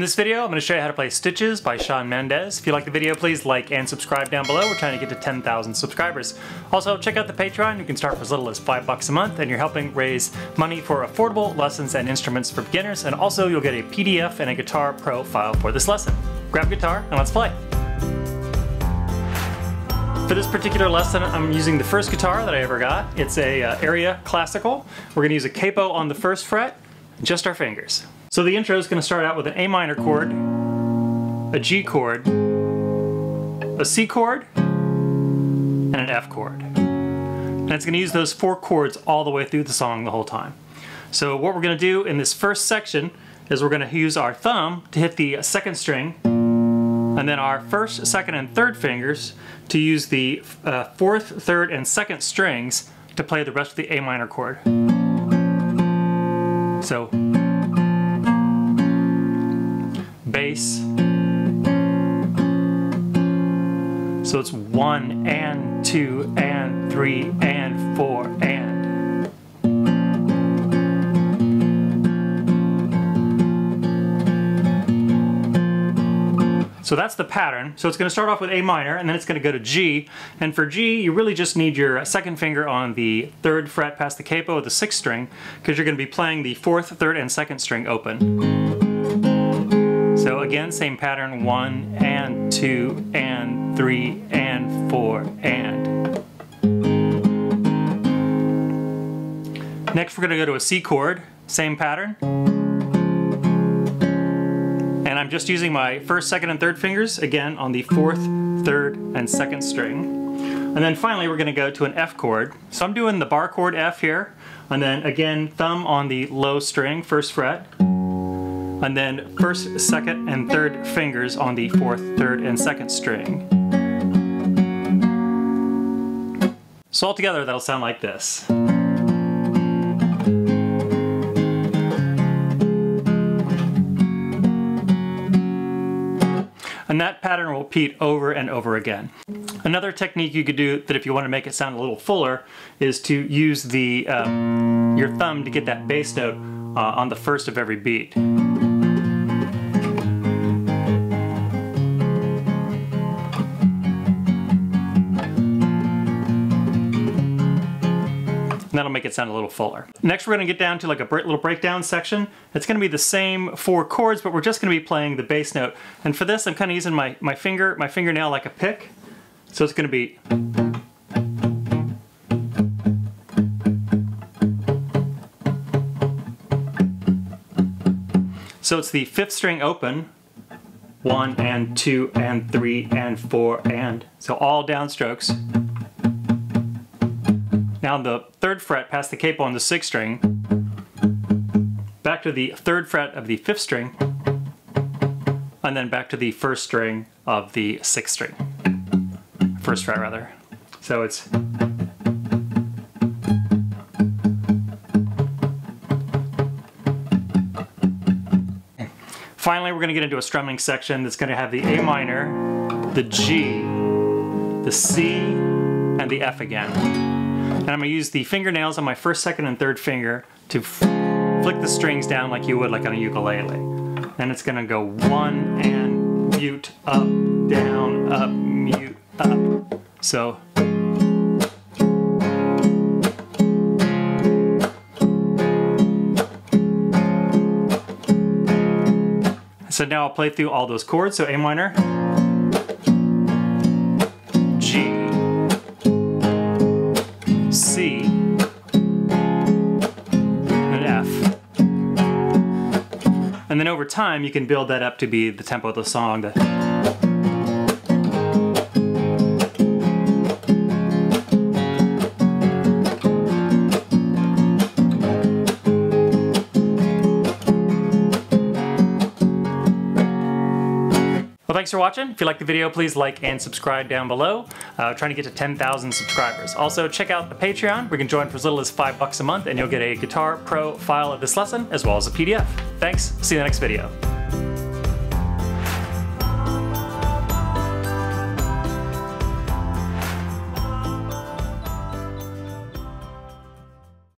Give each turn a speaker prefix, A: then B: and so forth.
A: this video, I'm going to show you how to play Stitches by Shawn Mendes. If you like the video, please like and subscribe down below. We're trying to get to 10,000 subscribers. Also, check out the Patreon. You can start for as little as 5 bucks a month, and you're helping raise money for affordable lessons and instruments for beginners. And also, you'll get a PDF and a Guitar Pro file for this lesson. Grab guitar and let's play. For this particular lesson, I'm using the first guitar that I ever got. It's a uh, Aria Classical. We're going to use a capo on the first fret, just our fingers. So the intro is going to start out with an A minor chord, a G chord, a C chord, and an F chord. And it's going to use those four chords all the way through the song the whole time. So what we're going to do in this first section is we're going to use our thumb to hit the second string, and then our first, second, and third fingers to use the uh, fourth, third, and second strings to play the rest of the A minor chord. So bass. So it's one and two and three and four and. So that's the pattern. So it's going to start off with A minor and then it's going to go to G. And for G, you really just need your second finger on the third fret past the capo of the sixth string because you're going to be playing the fourth, third, and second string open. So again, same pattern, one and two and three and four and. Next we're gonna go to a C chord, same pattern. And I'm just using my first, second, and third fingers, again, on the fourth, third, and second string. And then finally we're gonna go to an F chord. So I'm doing the bar chord F here, and then again, thumb on the low string, first fret and then first, second, and third fingers on the fourth, third, and second string. So all together that'll sound like this. And that pattern will repeat over and over again. Another technique you could do that if you want to make it sound a little fuller is to use the um, your thumb to get that bass note uh, on the first of every beat. And that'll make it sound a little fuller. Next we're going to get down to like a little breakdown section. It's going to be the same four chords, but we're just going to be playing the bass note. And for this I'm kind of using my, my finger, my fingernail like a pick. So it's going to be So it's the fifth string open, one and two and three and four and. So all downstrokes. Now the third fret past the capo on the sixth string, back to the third fret of the fifth string, and then back to the first string of the sixth string. First fret rather. So it's Finally, we're going to get into a strumming section that's going to have the A minor, the G, the C, and the F again. And I'm gonna use the fingernails on my first, second, and third finger to flick the strings down like you would like on a ukulele. And it's gonna go one and mute, up, down, up, mute, up. So. So now I'll play through all those chords. So A minor. And then over time, you can build that up to be the tempo of the song. Well, thanks for watching. If you like the video, please like and subscribe down below. Uh, trying to get to 10,000 subscribers. Also, check out the Patreon. We can join for as little as five bucks a month, and you'll get a Guitar Pro file of this lesson, as well as a PDF. Thanks. See you in the next video.